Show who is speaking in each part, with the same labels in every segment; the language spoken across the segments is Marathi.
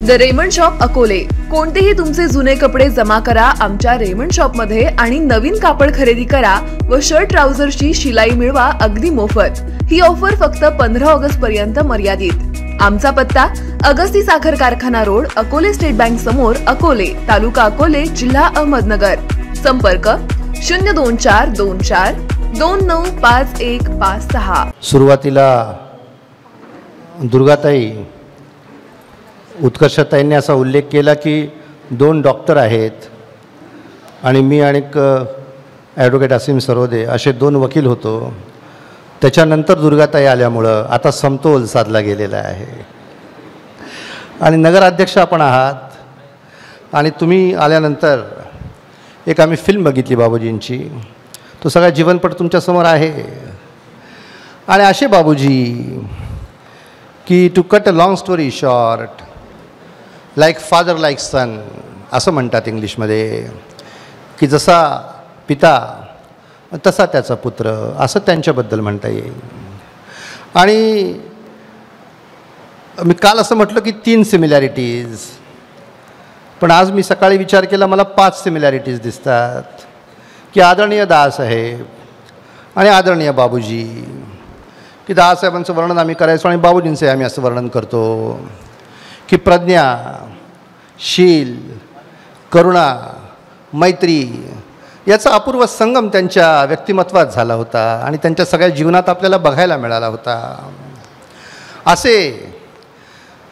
Speaker 1: The Raymond shop Akole. कोणतेही तुमचे जुने कपडे जमा करा आमच्या रेमंड शॉपमध्ये आणि नवीन कापड खरेदी करा व शर्ट ट्राउझरची शिलाई मिळवा अगदी मोफत. ही ऑफर फक्त पंधरा ऑगस्ट पर्यंत मर्यादित. आमचा पत्ता अगस्ती साखर कारखाना रोड अकोले स्टेट बँक समोर अकोले तालुका अकोले जिल्हा अहमदनगर. संपर्क शून्य दोन चार दोन चार दोन नऊ पाच एक पाच सहा.
Speaker 2: सुरुवातीला दुर्गाताई उत्कर्षताईंनी असा उल्लेख केला की दोन डॉक्टर आहेत आणि मी आणि ॲडव्होकेट असीम सरोदे असे दोन वकील होतो. त्याच्यानंतर दुर्गाताई आल्यामुळं आता समतोल साधला गेलेला आहे. आणि नगराध्यक्ष आपण आहात आणि तुम्ही आल्यानंतर एक आम्ही फिल्म बघितली बाबूजींची. तो सगळा जीवनपट तुमच्यासमोर आहे. आणि असे बाबूजी की to cut a long story short like father like son असं म्हणतात इंग्लिशमध्ये. की जसा पिता तसा त्याचा पुत्र असं त्यांच्याबद्दल म्हणता येईल. आणि मी काल असं म्हटलं की तीन सिमिलॅरिटीज पण आज मी सकाळी विचार केला मला पाच सिमिलॅरिटीज दिसतात. की आदरणीय दासाहेब आणि आदरणीय बाबूजी. की दासाहेबांचं वर्णन आम्ही करायचो आणि बाबूजींचे आम्ही असं वर्णन करतो. की प्रज्ञा शील करुणा मैत्री याचा अपूर्व संगम त्यांच्या व्यक्तिमत्वात झाला होता आणि त्यांच्या सगळ्या जीवनात आपल्याला बघायला मिळाला होता. असे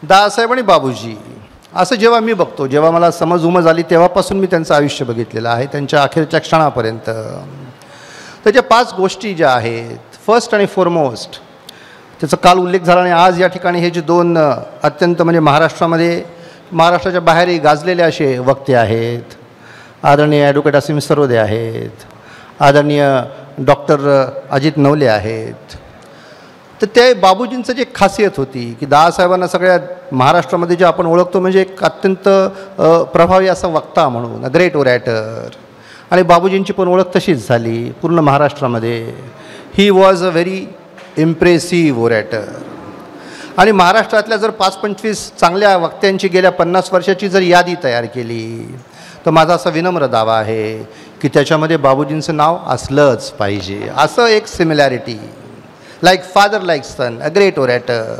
Speaker 2: दासाहेब आणि बाबूजी असं जेव्हा मी बघतो जेव्हा मला समज उमज आली तेव्हापासून मी त्यांचं आयुष्य बघितलेलं आहे त्यांच्या अखेरच्या क्षणापर्यंत. त्याच्या पाच गोष्टी ज्या आहेत फर्स्ट आणि फॉरमोस्ट त्याचा काल उल्लेख झाला आणि आज या ठिकाणी हे जे दोन अत्यंत म्हणजे महाराष्ट्रामध्ये महाराष्ट्राच्या बाहेरही गाजलेले असे वक्ते आहेत. आदरणीय ॲडव्होकेट असीम सरोदे आहेत. आदरणीय डॉक्टर अजित नवले आहेत. तर ते बाबूजींचं जे खासियत होती की दादासाहेबांना सगळ्या महाराष्ट्रामध्ये जे आपण ओळखतो म्हणजे एक अत्यंत प्रभावी असा वक्ता म्हणून अ ग्रेट ओरॅटर आणि बाबूजींची पण ओळख तशीच झाली पूर्ण महाराष्ट्रामध्ये. He was a very impressive orator आणि महाराष्ट्रातल्या जर पाच पंचवीस चांगल्या वक्त्यांची गेल्या पन्नास वर्षाची जर यादी तयार केली तर माझा असा विनम्र दावा आहे की त्याच्यामध्ये बाबूजींचं नाव असलंच पाहिजे. असं एक similarity like father like son a great orator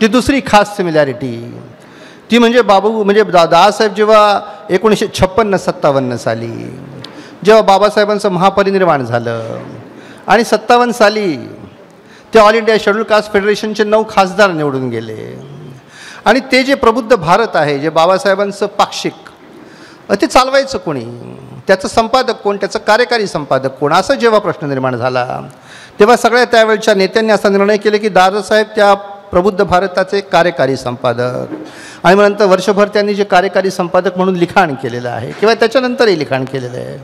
Speaker 2: ती दुसरी खास सिमिलॅरिटी ती म्हणजे बाबू म्हणजे दा दादासाहेब जेव्हा एकोणीसशे छप्पन्न सत्तावन्न साली जेव्हा बाबासाहेबांचं महापरिनिर्वाण झालं आणि सत्तावन्न साली ते ऑल इंडिया शेड्यूल कास्ट फेडरेशनचे नऊ खासदार निवडून गेले. आणि ते जे प्रबुद्ध भारत आहे जे बाबासाहेबांचं पाक्षिक ते चालवायचं कोणी? त्याचं संपादक कोण? त्याचं कार्यकारी संपादक कोण? असं जेव्हा प्रश्न निर्माण झाला तेव्हा सगळ्या त्यावेळच्या नेत्यांनी असा निर्णय केला की दादासाहेब त्या प्रबुद्ध भारताचे कार्यकारी संपादक. आणि मग नंतर वर्षभर त्यांनी जे कार्यकारी संपादक म्हणून लिखाण केलेलं आहे किंवा त्याच्यानंतरही लिखाण केलेलं आहे.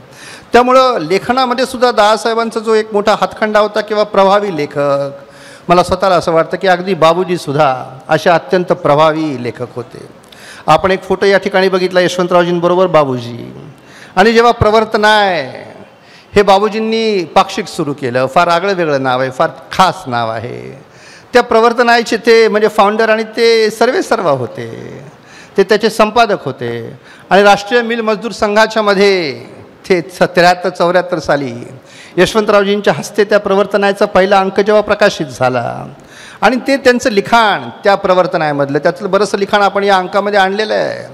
Speaker 2: त्यामुळं लेखनामध्ये सुद्धा दादासाहेबांचा जो एक मोठा हातखंडा होता किंवा प्रभावी लेखक मला स्वतःला असं वाटतं की अगदी बाबूजीसुद्धा अशा अत्यंत प्रभावी लेखक होते. आपण एक फोटो या ठिकाणी बघितला यशवंतरावजींबरोबर बाबूजी. आणि जेव्हा प्रवर्तनाय हे बाबूजींनी पाक्षिक सुरू केलं. फार आगळं वेगळं नाव आहे फार खास नाव आहे. त्या प्रवर्तनायचे ते म्हणजे फाउंडर आणि ते सर्वे सर्व होते. ते त्याचे संपादक होते. आणि राष्ट्रीय मिल मजदूर संघाच्यामध्ये ते त्र्याहत्तर चौऱ्याहत्तर साली यशवंतरावजींच्या हस्ते त्या प्रवर्तनाचा पहिला अंक जेव्हा प्रकाशित झाला आणि ते त्यांचं लिखाण त्या प्रवर्तनामधलं त्यातलं बरंचसं लिखाण आपण या अंकामध्ये आणलेलं आहे.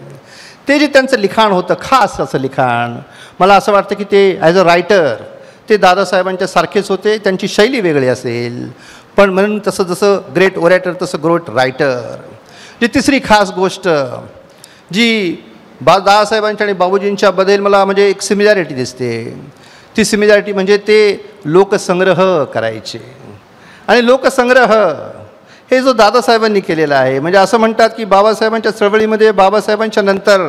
Speaker 2: ते जे त्यांचं लिखाण होतं खास असं लिखाण मला असं वाटतं की ते ॲज अ रायटर ते दादासाहेबांच्या सारखेच होते त्यांची शैली वेगळी असेल. पण म्हणून तसं जसं ग्रेट ओरॅटर तसं ग्रोट रायटर जी तिसरी खास गोष्ट जी बा दादासाहेबांच्या आणि बाबूजींच्या बद्दल मला म्हणजे एक सिमिलॅरिटी दिसते. ती सिमिलॅरिटी म्हणजे ते लोकसंग्रह करायचे. आणि लोकसंग्रह हे जो दादासाहेबांनी केलेला आहे म्हणजे असं म्हणतात की बाबासाहेबांच्या चळवळीमध्ये बाबासाहेबांच्या नंतर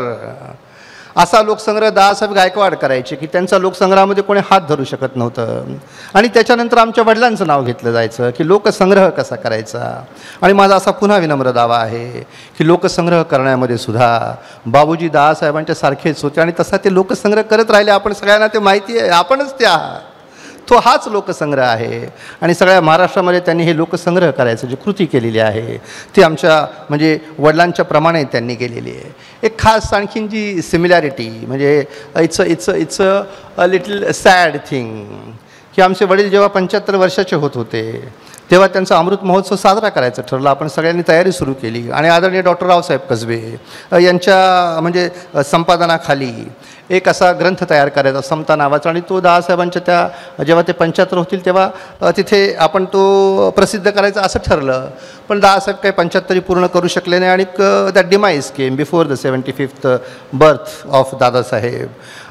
Speaker 2: असा लोकसंग्रह दादासाहेब गायकवाड करायचे की त्यांचा लोकसंग्रहामध्ये कोणी हात धरू शकत नव्हतं. आणि त्याच्यानंतर आमच्या वडिलांचं नाव घेतलं जायचं की लोकसंग्रह कसा करायचा? आणि माझा असा पुन्हा विनम्र दावा आहे की लोकसंग्रह करण्यामध्ये सुद्धा बाबूजी दादासाहेबांच्या सारखेच होते आणि तसा ते लोकसंग्रह करत राहिले. आपण सगळ्यांना ते माहिती आहे. आपणच ते आहात तो हाच लोकसंग्रह आहे. आणि सगळ्या महाराष्ट्रामध्ये त्यांनी हे लोकसंग्रह करायचं जी कृती केलेली आहे ती आमच्या म्हणजे वडिलांच्या प्रमाणे त्यांनी केलेली आहे. एक खास आणखीन जी सिमिलॅरिटी म्हणजे it's it's it's a little sad thing की आमचे वडील जेव्हा पंच्याहत्तर वर्षाचे होत होते तेव्हा त्यांचा अमृत महोत्सव साजरा करायचं ठरलं. आपण सगळ्यांनी तयारी सुरू केली. आणि आदरणीय डॉक्टर रावसाहेब कसबे यांच्या म्हणजे संपादनाखाली एक असा ग्रंथ तयार करायचा समता नावाचा. आणि तो दादासाहेबांच्या त्या जेव्हा ते पंच्याहत्तर होतील तेव्हा तिथे आपण तो प्रसिद्ध करायचा असं ठरलं. पण दादासाहेब काही पंच्याहत्तरी पूर्ण करू शकले नाही. आणि that demise came before the seventy fifth birth of Dadasaheb.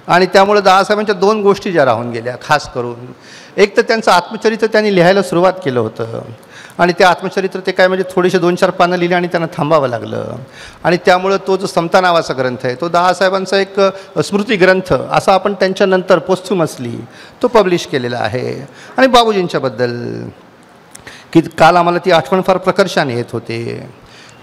Speaker 2: आणि त्यामुळे दादासाहेबांच्या दोन गोष्टी ज्या राहून गेल्या खास करून एक तर त्यांचं आत्मचरित्र त्यांनी लिहायला सुरुवात केलं होतं. आणि ते आत्मचरित्र ते काय म्हणजे थोडेसे दोन चार पानं लिहिली आणि त्यांना थांबावं लागलं. आणि त्यामुळं तो जो समता नावाचा ग्रंथ आहे तो दहासाहेबांचा एक स्मृती ग्रंथ असा आपण त्यांच्यानंतर पोस्थुमसली तो पब्लिश केलेला आहे. आणि बाबूजींच्याबद्दल की काल आम्हाला ती आठवण फार प्रकर्षाने येत होते.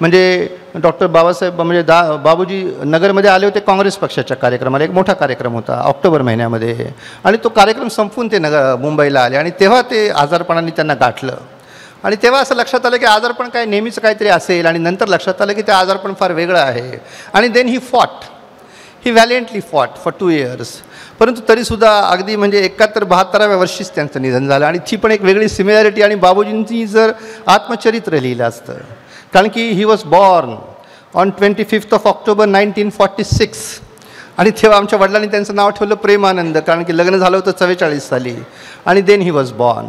Speaker 2: म्हणजे डॉक्टर बाबासाहेब म्हणजे दा बाबूजी नगरमध्ये आले होते काँग्रेस पक्षाच्या कार्यक्रमाला. एक मोठा कार्यक्रम होता ऑक्टोबर महिन्यामध्ये. आणि तो कार्यक्रम संपवून ते नगर मुंबईला आले. आणि तेव्हा ते आजारपणाने त्यांना गाठलं. आणि तेव्हा असं लक्षात आलं की आजारपण काय नेहमीच काहीतरी असेल. आणि नंतर लक्षात आलं की ते आजारपण फार वेगळं आहे. आणि then he fought he valiantly fought for two years परंतु तरीसुद्धा अगदी म्हणजे एकाहत्तर बहात्तराव्या वर्षीच त्यांचं निधन झालं. आणि ती पण एक वेगळी सिमिलॅरिटी आणि बाबूजींची जर आत्मचरित्र लिहिलं असतं कारण की he was born on twenty fifth of October nineteen forty six आणि तेव्हा आमच्या वडिलांनी त्यांचं नाव ठेवलं प्रेमानंद कारण की लग्न झालं होतं चव्वेचाळीस साली. आणि then he was born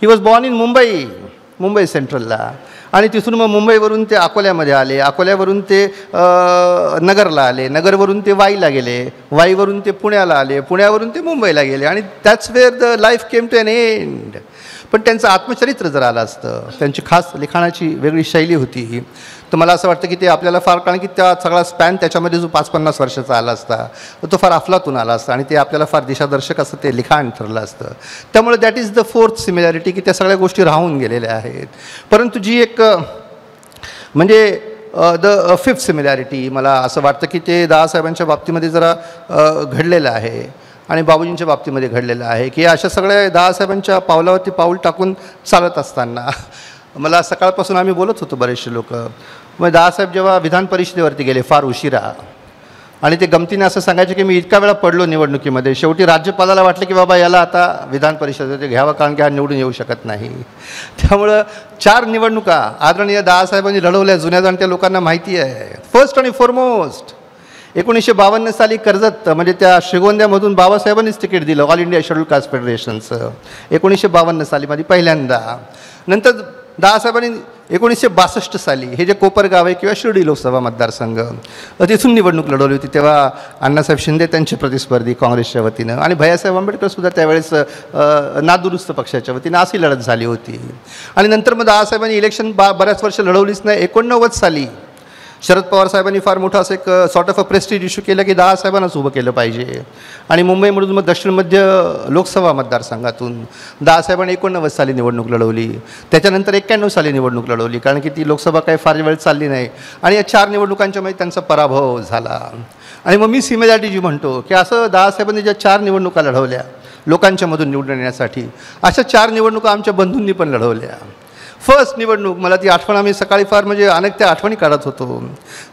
Speaker 2: he was born in Mumbai Mumbai सेंट्रलला आणि तिथून मग मुंबईवरून ते अकोल्यामध्ये आले. अकोल्यावरून ते नगरला आले. नगरवरून ते वाईला गेले. वाईवरून ते पुण्याला आले. पुण्यावरून ते मुंबईला गेले. आणि that's where the life came to an end पण त्यांचं आत्मचरित्र जर आलं असतं त्यांची खास लिखाणाची वेगळी शैली होती ही. तर मला असं वाटतं की ते आपल्याला फार कारण की त्या सगळा स्पॅन त्याच्यामध्ये जो पाच पन्नास वर्षाचा आला असता तो फार अफलातून आला असता आणि ते आपल्याला फार दिशादर्शक असं ते लिखाण ठरलं असतं. त्यामुळे that is the fourth similarity की त्या सगळ्या गोष्टी राहून गेलेल्या आहेत. परंतु जी एक म्हणजे द फिफ्थ सिमिलॅरिटी मला असं वाटतं की ते दादासाहेबांच्या बाबतीमध्ये जरा घडलेलं आहे. आणि बाबूजींच्या बाबतीमध्ये घडलेलं आहे की अशा सगळ्या दहासाहेबांच्या पावलावरती पाऊल टाकून चालत असताना मला सकाळपासून आम्ही बोलत होतो बरेचसे लोक. मग दहासाहेब जेव्हा विधान परिषदेवरती गेले फार उशिरा. आणि ते गमतीने असं सांगायचे की मी इतका वेळा पडलो निवडणुकीमध्ये शेवटी राज्यपालाला वाटलं की बाबा याला आता विधान परिषदेचे घ्यावं कारण की हा निवडून येऊ शकत नाही. त्यामुळं चार निवडणुका आदरणीय दहासाहेबांनी लढवल्या जुन्या जाणत्या लोकांना माहिती आहे. फर्स्ट आणि फॉरमोस्ट एकोणीसशे बावन्न साली कर्जत म्हणजे त्या श्रीगोंद्यामधून बाबासाहेबांनीच तिकीट दिलं ऑल इंडिया शेड्यूल कास्ट फेडरेशनचं एकोणीसशे बावन्न साली माझी पहिल्यांदा. नंतर दादासाहेबांनी एकोणीसशे बासष्ट साली हे जे कोपरगाव आहे किंवा शिर्डी लोकसभा मतदारसंघ तिथून निवडणूक लढवली होती तेव्हा अण्णासाहेब शिंदे त्यांचे प्रतिस्पर्धी काँग्रेसच्या वतीनं. आणि भैयासाहेब आंबेडकरसुद्धा त्यावेळेस नादुरुस्त पक्षाच्या वतीनं अशी लढत झाली होती. आणि नंतर मग दादासाहेबांनी इलेक्शन बा बऱ्याच वर्ष लढवलीच नाही एकोणनव्वद साली शरद पवार साहेबांनी फार मोठं असं एक sort of a prestige issue केलं की दहा साहेबांनाच उभं केलं पाहिजे. आणि मुंबईमधून मग दक्षिण मध्य लोकसभा मतदारसंघातून दहा साहेबांनी एकोणनव्वद साली निवडणूक लढवली. त्याच्यानंतर एक्क्याण्णव साली निवडणूक लढवली कारण की ती लोकसभा काही फार वेळ चालली नाही. आणि या चार निवडणुकांच्यामध्ये त्यांचा पराभव झाला. आणि मग मी सिमिलॅरिटी जी म्हणतो की असं दादासाहेबांनी ज्या चार निवडणुका लढवल्या लोकांच्यामधून निवडून येण्यासाठी अशा चार निवडणुका आमच्या बंधूंनी पण लढवल्या. फर्स्ट निवडणूक मला ती आठवण आम्ही सकाळी फार म्हणजे अनेक त्या आठवणी काढत होतो.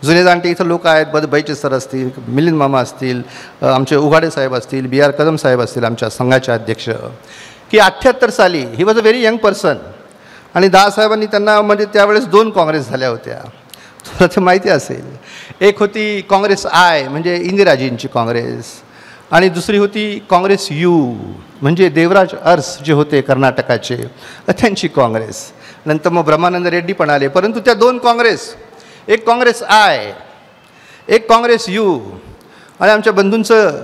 Speaker 2: जुने जाणते इथं लोक आहेत बद बैचे सर असतील मिलिंद मामा असतील आमचे उघाडे साहेब असतील बी आर कदम साहेब असतील आमच्या संघाचे अध्यक्ष. की अठ्ठ्याहत्तर साली he was a very young person आणि दादासाहेबांनी त्यांना म्हणजे त्यावेळेस दोन काँग्रेस झाल्या होत्या. तुला ते माहिती असेल. एक होती काँग्रेस आय म्हणजे इंदिराजींची काँग्रेस. आणि दुसरी होती काँग्रेस यू म्हणजे देवराज अर्स जे होते कर्नाटकाचे त्यांची काँग्रेस. नंतर मग ब्रह्मानंद रेड्डी पण आले. परंतु त्या दोन काँग्रेस एक काँग्रेस आय एक काँग्रेस यू आणि आमच्या बंधूंचं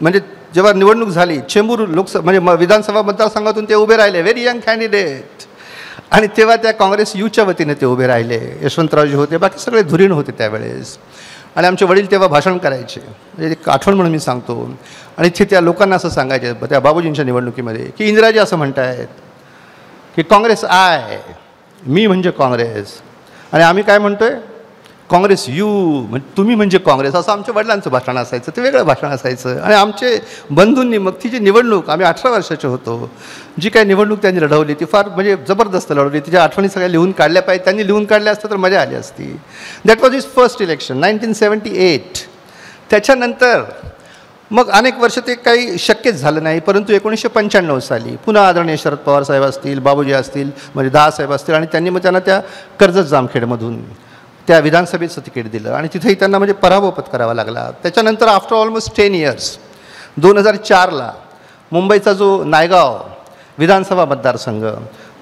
Speaker 2: म्हणजे जेव्हा निवडणूक झाली चेंबूर लोकसभा म्हणजे म- विधानसभा मतदारसंघातून ते उभे राहिले व्हेरी यंग कॅन्डिडेट आणि तेव्हा त्या काँग्रेस यूच्या वतीने ते उभे राहिले यशवंतरावजी होते बाकी सगळे धुरीण होते त्यावेळेस. आणि आमचे वडील तेव्हा भाषण करायचे. म्हणजे एक आठवण म्हणून मी सांगतो. आणि ते त्या लोकांना असं सांगायचे त्या बाबूजींच्या निवडणुकीमध्ये की इंदिराजी असं म्हणतायत की काँग्रेस आय मी म्हणजे काँग्रेस. आणि आम्ही काय म्हणतो आहे काँग्रेस यू म्हणजे तुम्ही म्हणजे काँग्रेस. असं आमच्या वडिलांचं भाषण असायचं ते वेगळं भाषण असायचं. आणि आमचे बंधूंनी मग ती जी निवडणूक आम्ही अठरा वर्षाचे होतो जी काही निवडणूक त्यांनी लढवली ती फार म्हणजे जबरदस्त लढवली. तिच्या आठवणी सगळ्या लिहून काढल्या पाहिजे. त्यांनी लिहून काढल्या असतं तर मजा आली असती. That was is first election nineteen seventy eight त्याच्यानंतर मग अनेक वर्ष ते काही शक्यच झालं नाही परंतु एकोणीसशे पंच्याण्णव साली पुन्हा आदरणीय शरद पवार साहेब असतील बाबूजी असतील म्हणजे दहासाहेब असतील आणि त्यांनी मग त्यांना त्या कर्जत जामखेडमधून त्या विधानसभेचं तिकीट दिलं आणि तिथेही त्यांना म्हणजे पराभव पत्करावा लागला. त्याच्यानंतर आफ्टर ऑलमोस्ट टेन इयर्स दोन हजार चारला मुंबईचा जो नायगाव विधानसभा मतदारसंघ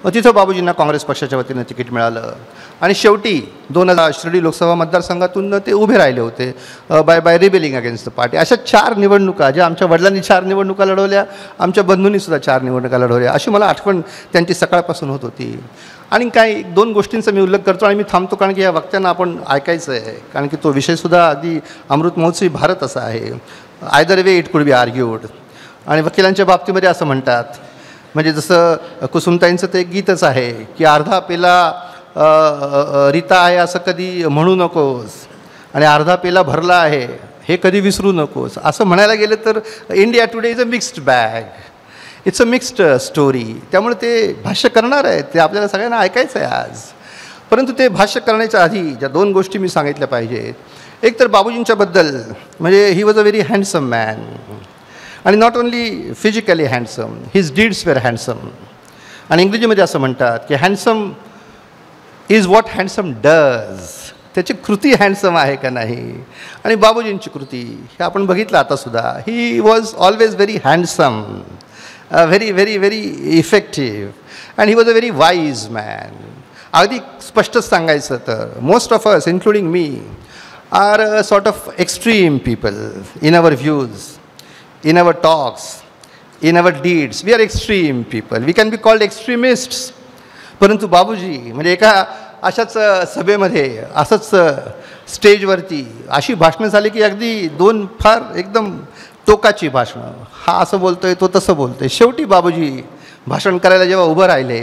Speaker 2: मग तिथं बाबूजींना काँग्रेस पक्षाच्या वतीनं तिकीट मिळालं. आणि शेवटी दोन हजार शिर्डी लोकसभा मतदारसंघातून ते उभे राहिले होते by by rebelling against the party अशा चार निवडणुका ज्या आमच्या वडिलांनी चार निवडणुका लढवल्या आमच्या बंधूंनीसुद्धा चार निवडणुका लढवल्या. अशी मला आठवण त्यांची सकाळपासून होत होती. आणि काही दोन गोष्टींचा मी उल्लेख करतो आणि मी थांबतो कारण की या वक्त्यांना आपण ऐकायचं आहे कारण की तो विषयसुद्धा आधी अमृत महोत्सवी भारत असा आहे. Either way it could be argued आणि वकिलांच्या बाबतीमध्ये असं म्हणतात म्हणजे जसं कुसुमताईंचं ते गीतच आहे की अर्धा पेला रीता आहे असं कधी म्हणू नकोस आणि अर्धा पेला भरला आहे हे कधी विसरू नकोस. असं म्हणायला गेलं तर India today is a mixed bag. It's a mixed story. त्यामुळे ते भाष्य करणार आहे ते आपल्याला सगळ्यांना ऐकायचं आहे आज. परंतु ते भाष्य करण्याच्या आधी ज्या दोन गोष्टी मी सांगितल्या पाहिजेत. एक तर बाबूजींच्याबद्दल म्हणजे he was a very handsome man आणि not only physically handsome his deeds were handsome आणि इंग्रजीमध्ये असं म्हणतात की handsome is what handsome does त्याची कृती हँडसम आहे का नाही? आणि बाबूजींची कृती हे आपण बघितलं आतासुद्धा he was always very handsome very very very effective and he was a very wise man अगदी स्पष्टच सांगायचं तर most of us including me are sort of extreme people in our views in our talks in our deeds We are extreme people we can be called extremists परंतु बाबूजी म्हणजे एका अशाच सभेमध्ये असंच स्टेजवरती अशी भाषणं झाली की अगदी दोन फार एकदम टोकाची भाषणं. हा असं बोलतो आहे तो तसं बोलतो आहे शेवटी बाबूजी भाषण करायला जेव्हा उभं राहिले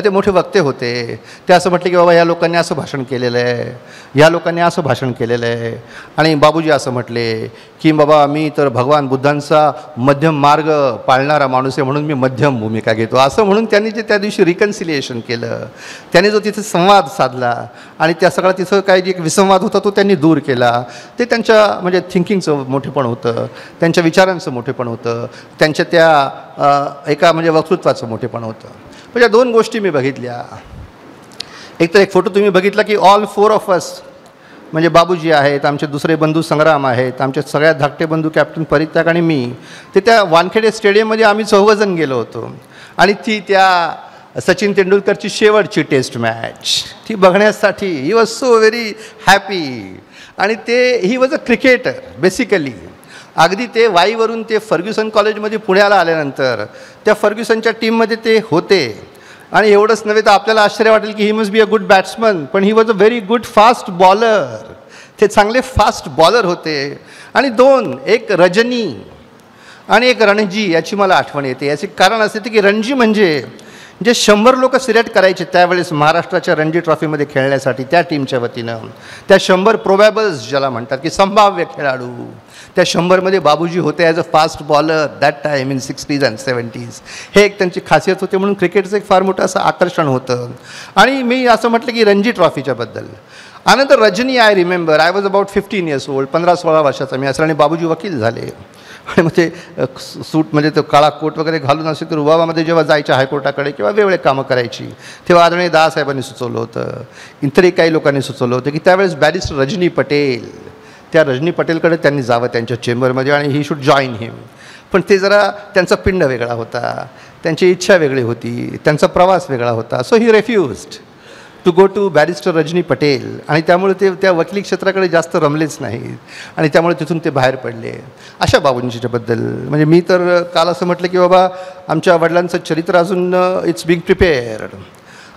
Speaker 2: ते मोठे वक्ते होते. ते असं म्हटले की बाबा या लोकांनी असं भाषण केलेलं आहे. या लोकांनी असं भाषण केलेलं आहे. आणि बाबूजी असं म्हटले की बाबा मी तर भगवान बुद्धांचा मध्यम मार्ग पाळणारा माणूस आहे म्हणून मी मध्यम भूमिका घेतो. असं म्हणून त्यांनी जे त्या दिवशी रिकन्सिलिएशन केलं. त्याने जो तिथे संवाद साधला आणि त्या सगळा तिथं काही जे एक विसंवाद होता तो त्यांनी दूर केला. ते त्यांच्या म्हणजे थिंकिंगचं मोठेपण होतं. त्यांच्या विचारांचं मोठेपण होतं. त्यांच्या त्या एका म्हणजे वक्तृत्वाचं मोठेपण होतं. म्हणजे दोन गोष्टी मी बघितल्या. एक तर एक फोटो तुम्ही बघितला की ऑल फोर ऑफ अस म्हणजे बाबूजी आहेत आमचे दुसरे बंधू संग्राम आहेत आमचे सगळ्यात धाकटे बंधू कॅप्टन परित्याग आणि मी ते त्या वानखेडे स्टेडियममध्ये आम्ही चौघजण गेलो होतो. आणि ती त्या सचिन तेंडुलकरची शेवटची टेस्ट मॅच ती बघण्यासाठी he was so very happy आणि ते he was a cricketer basically अगदी ते वाईवरून ते फर्ग्युसन कॉलेजमध्ये पुण्याला आल्यानंतर त्या फर्ग्युसनच्या टीममध्ये ते होते. आणि एवढंच नव्हे तर आपल्याला आश्चर्य वाटेल की ही must be a good batsman पण he was a very good fast bowler ते चांगले फास्ट बॉलर होते. आणि दोन एक रजनी आणि एक रणजी याची मला आठवण येते. याचे कारण असे की रणजी म्हणजे जे शंभर लोक सिलेक्ट करायचे त्यावेळेस महाराष्ट्राच्या रणजी ट्रॉफीमध्ये खेळण्यासाठी त्या टीमच्या वतीनं. त्या शंभर प्रोबॅबल्स ज्याला म्हणतात की संभाव्य खेळाडू. त्या शंभरमध्ये बाबूजी होते as a fast bowler that time in sixties and seventies हे एक त्यांची खासियत होती म्हणून क्रिकेटचं एक फार मोठं असं आकर्षण होतं. आणि मी असं म्हटलं की रणजी ट्रॉफीच्याबद्दल आनंतर Rajni I remember I was about fifteen years old पंधरा सोळा वर्षाचा मी असं आणि बाबूजी वकील झाले. आणि मग ते सूट म्हणजे तो काळा कोट वगैरे घालून असे तर रुबाबामध्ये जेव्हा जायच्या हायकोर्टाकडे किंवा वेगळे कामं करायची. तेव्हा आदरणीय दासाहेबांनी सुचवलं होतं. इतरही काही लोकांनी सुचवलं होतं की त्यावेळेस बॅरिस्टर रजनी पटेल त्या रजनी पटेलकडे त्यांनी जावं त्यांच्या चेंबरमध्ये आणि ही शूड जॉईन हिम पण ते जरा त्यांचा पिंड वेगळा होता त्यांची इच्छा वेगळी होती त्यांचा प्रवास वेगळा होता. So he refused to go to barrister Rajni Patel आणि त्यामुळे ते त्या वकिली क्षेत्राकडे जास्त रमलेच नाहीत. आणि त्यामुळे तिथून ते बाहेर पडले. अशा बाबूंच्याबद्दल. म्हणजे मी तर काल असं म्हटलं की बाबा आमच्या वडिलांचं चरित्र अजून इट्स बिग प्रिपेअर्ड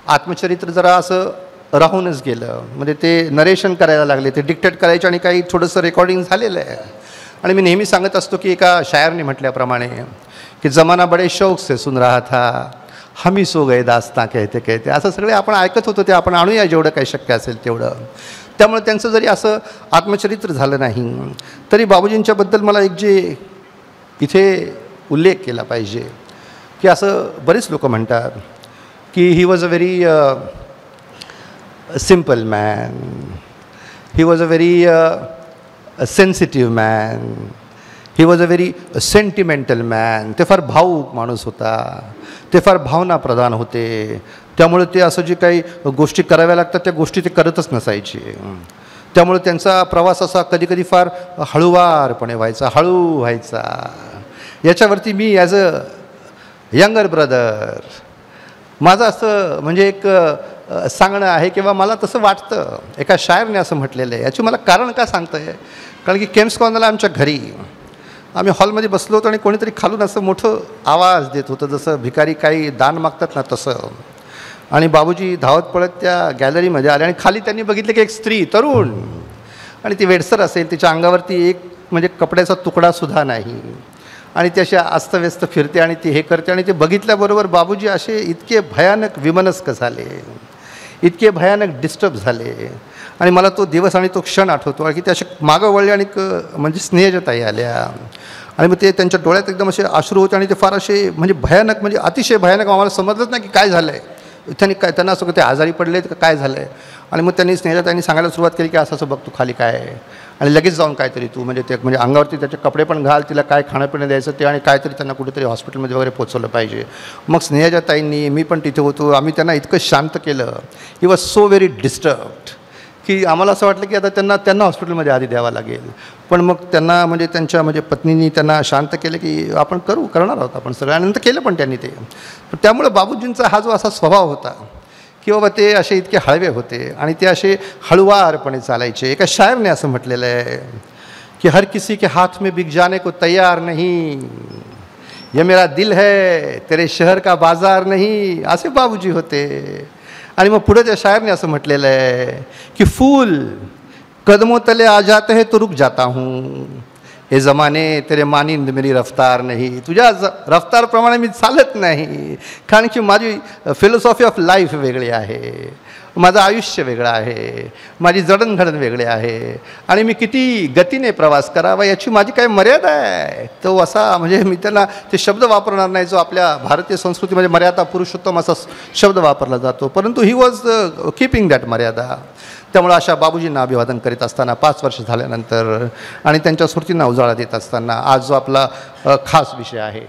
Speaker 2: आत्मचरित्र जरा असं राहूनच गेलं. म्हणजे ते नरेशन करायला लागले. ते डिक्टेट करायचे आणि काही थोडंसं रेकॉर्डिंग झालेलं आहे. आणि मी नेहमी सांगत असतो की एका शायरने म्हटल्याप्रमाणे की जमाना बडे शौक से सुन रहा था. हमी सो गए दास्ता कहते कहते. असं सगळे आपण ऐकत होतो ते आपण आणूया जेवढं काही शक्य असेल तेवढं. त्यामुळे त्यांचं जरी असं आत्मचरित्र झालं नाही तरी बाबूजींच्याबद्दल मला एक जे इथे उल्लेख केला पाहिजे की असं बरेच लोक म्हणतात की he was a very simple man he was a very sensitive man he was a very sentimental man ते फार भाऊक माणूस होता. ते फार भावना प्रदान होते. त्यामुळे ते असं जे काही गोष्टी कराव्या लागतात त्या गोष्टी ते करतच नसायचे. त्यामुळे त्यांचा प्रवास असा कधीकधी फार हळूवारपणे व्हायचा हळू व्हायचा. याच्यावरती मी ॲज अ यंगर ब्रदर माझं असं म्हणजे एक सांगणं आहे किंवा मला तसं वाटतं एका शायरने असं म्हटलेलं आहे. याची मला कारण का सांगतं आहे कारण की केम्स कॉर्नरला आमच्या घरी आम्ही हॉलमध्ये बसलो होतो आणि कोणीतरी खालून असं मोठं आवाज देत होतं जसं भिकारी काही दान मागतात ना तसं. आणि बाबूजी धावत पळत त्या गॅलरीमध्ये आले आणि खाली त्यांनी बघितलं की एक स्त्री तरुण. आणि ती वेडसर असेल तिच्या अंगावरती एक म्हणजे कपड्याचा तुकडासुद्धा नाही. आणि ती अशी अस्तव्यस्त फिरते आणि ती हे करते आणि ते बघितल्याबरोबर बाबूजी असे इतके भयानक विमनस्क झाले. इतके भयानक डिस्टर्ब झाले. आणि मला तो दिवस आणि तो क्षण आठवतो की ते असे मागं वळले आणि म्हणजे स्नेहजताई आल्या. आणि मग ते त्यांच्या डोळ्यात एकदम असे आश्रू होते आणि ते फार असे म्हणजे भयानक म्हणजे अतिशय भयानक आम्हाला समजलंच नाही की काय झालं आहे त्यांनी काय त्यांना असं ते आजारी पडले तर काय झालं आहे आणि मग त्यांनी स्नेहजताईंनी सांगायला सुरुवात केली की असं असं बघ तू खाली काय आहे. आणि लगेच जाऊन काहीतरी तू म्हणजे ते म्हणजे अंगावरती त्याचे कपडे पण घाल तिला काय खाणं पिणं द्यायचं ते आणि काहीतरी त्यांना कुठेतरी हॉस्पिटलमध्ये वगैरे पोचवलं पाहिजे. मग स्नेहजाताईंनी मी पण तिथे होतो आम्ही त्यांना इतकं शांत केलं. He was so very disturbed की आम्हाला असं वाटलं की आता त्यांना त्यांना हॉस्पिटलमध्ये आधी द्यावा लागेल. पण मग त्यांना म्हणजे त्यांच्या म्हणजे पत्नीनी त्यांना शांत केलं की आपण करू करणार आहोत आपण सगळं. आणि केलं पण त्यांनी ते. त्यामुळे बाबूजींचा हा जो असा स्वभाव होता की बाबा ते असे इतके हळवे होते आणि ते असे हळुवारपणे चालायचे. एका शायरने असं म्हटलेलं आहे की हर किसी के हाथ में बिक जाने को तैयार नहीं. ये मेरा दिल है तेरे शहर का बाजार नहीं. असे बाबूजी होते. आणि मग पुढे त्या शायरने असं म्हटलेलं आहे की फूल कदमों तले आ जाते है तो रुक जाता हूँ. हे जमाने तेरे मानिंद मेरी रफ्तार नाही. तुझ्या ज रफ्तारप्रमाणे मी चालत नाही. कारण की माझी फिलॉसॉफी ऑफ लाईफ वेगळी आहे. माझं आयुष्य वेगळं आहे. माझी जडणघडण वेगळी आहे. आणि मी किती गतीने प्रवास करावा याची माझी काय मर्यादा आहे. तो असा म्हणजे मी त्यांना ते शब्द वापरणार नाही जो आपल्या भारतीय संस्कृतीमध्ये मर्यादा पुरुषोत्तम असा शब्द वापरला जातो. परंतु ही वॉज किपिंग दॅट मर्यादा. त्यामुळं अशा बाबूजींना अभिवादन करीत असताना पाच वर्ष झाल्यानंतर आणि त्यांच्या स्मृतींना उजाळा देत असताना आज जो आपला खास विषय आहे.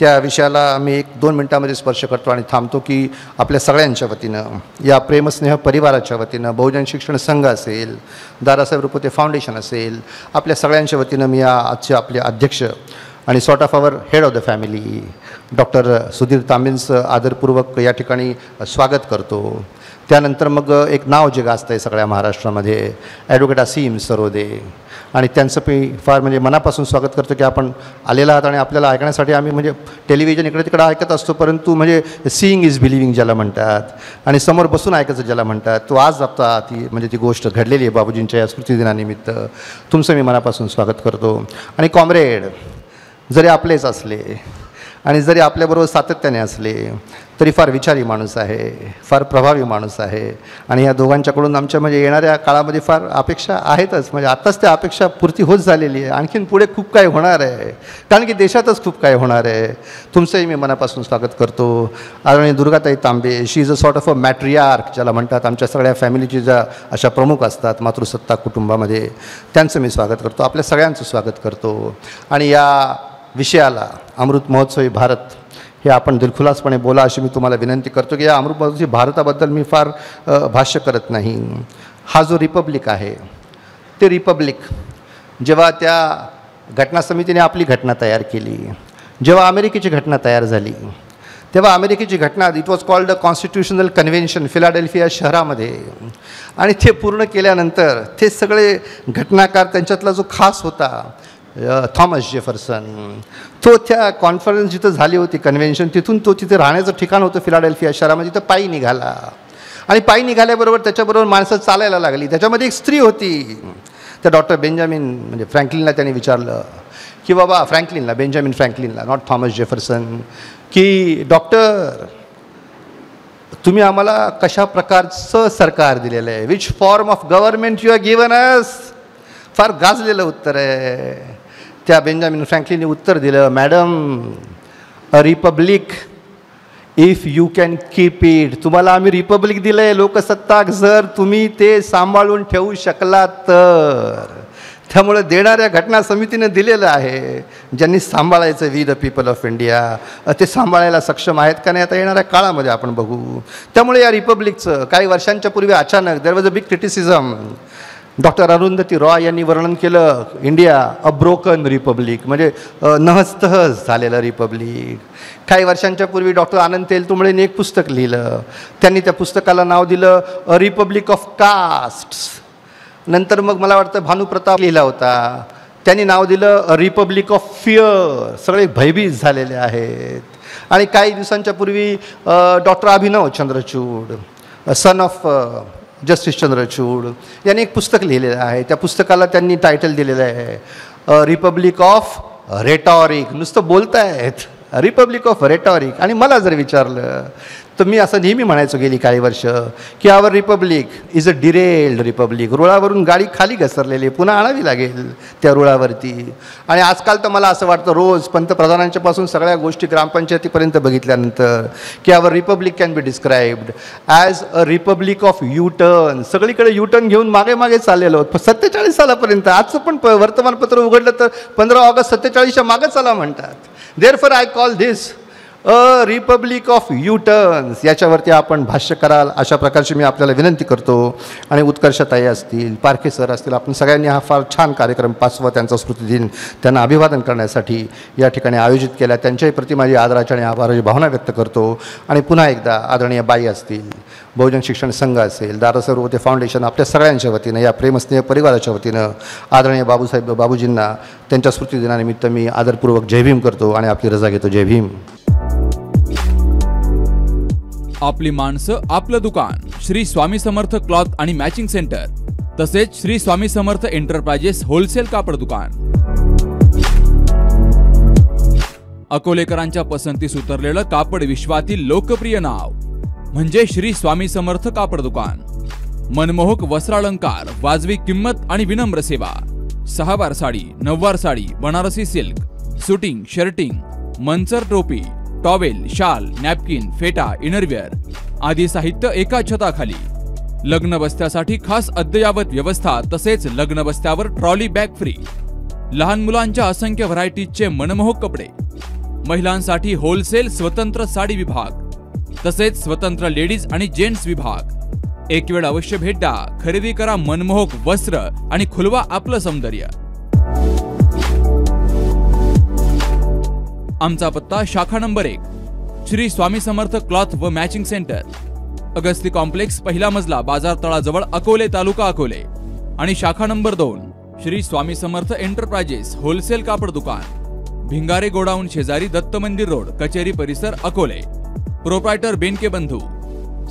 Speaker 2: त्या विषयाला आम्ही एक दोन मिनटामध्ये स्पर्श करतो आणि थांबतो की आपल्या सगळ्यांच्या वतीनं या प्रेमस्नेह परिवाराच्या वतीनं बहुजन शिक्षण संघ असेल दादासाहेब रुपोते फाउंडेशन असेल आपल्या सगळ्यांच्या वतीनं मी या आजचे आपले अध्यक्ष आणि sort of our head of the family doctor Sudhir तांबेंचं आदरपूर्वक या ठिकाणी स्वागत करतो. त्यानंतर मग एक नाव जे गाजतं आहे सगळ्या महाराष्ट्रामध्ये ॲडव्होकेट असीम सरोदे. आणि त्यांचं मी फार म्हणजे मनापासून स्वागत करतो की आपण आलेला आहात आणि आपल्याला ऐकण्यासाठी आम्ही म्हणजे टेलिव्हिजन इकडे तिकडे ऐकत असतो परंतु म्हणजे सीईंग इज बिलिव्हिंग ज्याला म्हणतात आणि समोर बसून ऐकायचं ज्याला म्हणतात. तो आज जपता ती म्हणजे ती गोष्ट घडलेली आहे बाबूजींच्या या स्मृतिदिनानिमित्त. तुमचं मी मनापासून स्वागत करतो. आणि कॉम्रेड जरी आपलेच असले आणि जरी आपल्याबरोबर सातत्याने असले तरी फार विचारी माणूस आहे फार प्रभावी माणूस आहे. आणि या दोघांच्याकडून आमच्या म्हणजे येणाऱ्या काळामध्ये फार अपेक्षा आहेतच. म्हणजे आत्ताच त्या अपेक्षा पूर्ती होत झालेली आहे. आणखीन पुढे खूप काय होणार आहे. कारण की देशातच खूप काय होणार आहे. तुमचंही मी मनापासून स्वागत करतो. आणि Durgatai Tambe she is a sort of a matriarch ज्याला म्हणतात आमच्या सगळ्या फॅमिलीची ज्या अशा प्रमुख असतात मातृसत्ता कुटुंबामध्ये त्यांचं मी स्वागत करतो. आपल्या सगळ्यांचं स्वागत करतो. आणि या विषयाला अमृत महोत्सवी भारत हे आपण दिलखुलासपणे बोला अशी मी तुम्हाला विनंती करतो की या अमृत भारताबद्दल मी फार भाष्य करत नाही. हा जो रिपब्लिक आहे ते रिपब्लिक जेव्हा त्या घटना समितीने आपली घटना तयार केली जेव्हा अमेरिकेची घटना तयार झाली तेव्हा अमेरिकेची घटना it was called a constitutional convention Philadelphia शहरामध्ये. आणि ते पूर्ण केल्यानंतर ते सगळे घटनाकार त्यांच्यातला जो खास होता थॉमस जेफरसन. तो त्या कॉन्फरन्स जिथं झाली होती कन्व्हेन्शन तिथून तो तिथे राहण्याचं ठिकाण होतं फिलाडेल्फिया शहरामध्ये. तिथं पायी निघाला. आणि पायी निघाल्याबरोबर त्याच्याबरोबर माणसं चालायला लागली. त्याच्यामध्ये एक स्त्री होती. त्या डॉक्टर बेंजामिन म्हणजे फ्रँकलिनला त्याने विचारलं की बाबा फ्रँकलिनला बेंजामिन फ्रँकलिनला नॉट थॉमस जेफरसन की डॉक्टर तुम्ही आम्हाला कशा प्रकारचं सरकार दिलेलं आहे? Which form of government you are given us फार गाजलेलं उत्तर आहे. त्या बेंजामिन फ्रँकलीने उत्तर दिलं madam a republic if you can keep it तुम्हाला आम्ही रिपब्लिक दिलं आहे लोकसत्ताक जर तुम्ही ते सांभाळून ठेवू शकला तर. त्यामुळे देणाऱ्या घटना समितीनं दिलेलं आहे ज्यांनी सांभाळायचं we the people of India ते सांभाळायला सक्षम आहेत का नाही आता येणाऱ्या काळामध्ये आपण बघू. त्यामुळे या रिपब्लिकचं काही वर्षांच्या पूर्वी अचानक there was a big criticism doctor Arundhati Roy यांनी वर्णन केलं इंडिया अ ब्रोकन रिपब्लिक म्हणजे नहस्तहज झालेलं रिपब्लिक. काही वर्षांच्या पूर्वी डॉक्टर आनंद तेलतुंबळेने एक पुस्तक लिहिलं. त्यांनी त्या पुस्तकाला नाव दिलं अ रिपब्लिक ऑफ कास्ट्स. नंतर मग मला वाटतं भानुप्रताप लिहिला होता. त्यांनी नाव दिलं रिपब्लिक ऑफ फिअर. सगळे भयभीत झालेले आहेत. आणि काही दिवसांच्या पूर्वी doctor Abhinav Chandrachud son of justice Chandrachud यांनी एक पुस्तक लिहिलेलं आहे. त्या पुस्तकाला त्यांनी टायटल दिलेलं आहे. रिपब्लिक ऑफ रेटॉरिक नुसतं बोलतायत. रिपब्लिक ऑफ रेटॉरिक आणि मला जर विचारलं तर मी असं नेहमी म्हणायचो गेली काही वर्ष की our republic is a derailed republic रुळावरून गाडी खाली घसरलेली पुन्हा आणावी लागेल त्या रुळावरती. आणि आजकाल तर मला असं वाटतं रोज पंतप्रधानांच्यापासून सगळ्या गोष्टी ग्रामपंचायतीपर्यंत बघितल्यानंतर की our republic can be described as a republic of U turn सगळीकडे यू टर्न घेऊन मागे मागे चाललेलो सत्तेचाळीस सालापर्यंत आजचं पण प वर्तमानपत्र उघडलं तर पंधरा ऑगस्ट सत्तेचाळीसच्या मागं चला म्हणतात. There for I call this a republic of U turns याच्यावरती आपण भाष्य कराल. अशा प्रकारची मी आपल्याला विनंती करतो. आणि उत्कर्षताई असतील पारखे सर असतील आपण सगळ्यांनी हा फार छान कार्यक्रम पाचवा त्यांचा स्मृतिदिन त्यांना अभिवादन करण्यासाठी या ठिकाणी आयोजित केला. त्यांच्याही प्रति माझी आदराची आणि आभाराची भावना व्यक्त करतो. आणि पुन्हा एकदा आदरणीय बाई असतील बहुजन शिक्षण संघ असेल दादासाहेब फाउंडेशन आपल्या सगळ्यांच्या वतीनं या प्रेमस्नेह परिवाराच्या वतीनं आदरणीय बाबूसाहेब बाबूजींना त्यांच्या स्मृतिदिनानिमित्त मी आदरपूर्वक जय भीम करतो आणि आपली रजा घेतो. जय भीम.
Speaker 3: आपली माणसं आपलं दुकान. श्री स्वामी समर्थ क्लॉथ आणि मॅचिंग सेंटर. तसेच श्री स्वामी समर्थ एंटरप्राइजेस होलसेल कापड दुकान. अकोलेकरांच्या पसंतीस उतरलेलं कापड विश्वातील लोकप्रिय नाव. म्हणजे श्री स्वामी समर्थ कापड दुकान. मनमोहक वस्त्रालंकार वाजवी किंमत आणि विनम्र सेवा. सहावार sari नववार sari Banarasi silk. Suiting shirting Manchar टोपी टॉवेल शाल नॅपकिन फेटा इनरवेअर आदी साहित्य एका छताखाली. लग्न बस्त्यासाठी खास अद्ययावत व्यवस्था तसेच लग्न बस्त्यावर ट्रॉली बॅग फ्री. लहान मुलांच्या असंख्य व्हरायटीजचे मनमोहक कपडे. महिलांसाठी होलसेल स्वतंत्र साडी विभाग. तसेच स्वतंत्र लेडीज आणि जेंट्स विभाग. एक वेळ अवश्य भेट द्या. खरेदी करा मनमोहक वस्त्र आणि खुलवा आपलं सौंदर्य. आमचा पत्ता शाखा नंबर एक श्री स्वामी समर्थ क्लॉथ व मॅचिंग सेंटर अगस्ती कॉम्प्लेक्स पहिला मजला बाजार तळाजवळ अकोले तालुका अकोले. आणि शाखा नंबर दोन श्री स्वामी समर्थ एंटरप्राइजेस होलसेल कापड दुकान भिंगारे गोडाऊन शेजारी दत्त मंदिर रोड कचेरी परिसर अकोले. प्रोप्रायटर बेनके बंधू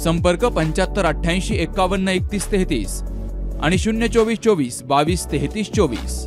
Speaker 3: संपर्क पंच्याहत्तर अठ्ठ्याऐंशी एक्कावन्न एकतीस तेहतीस आणि शून्य चोवीस चोवीस बावीस तेहतीस चोवीस.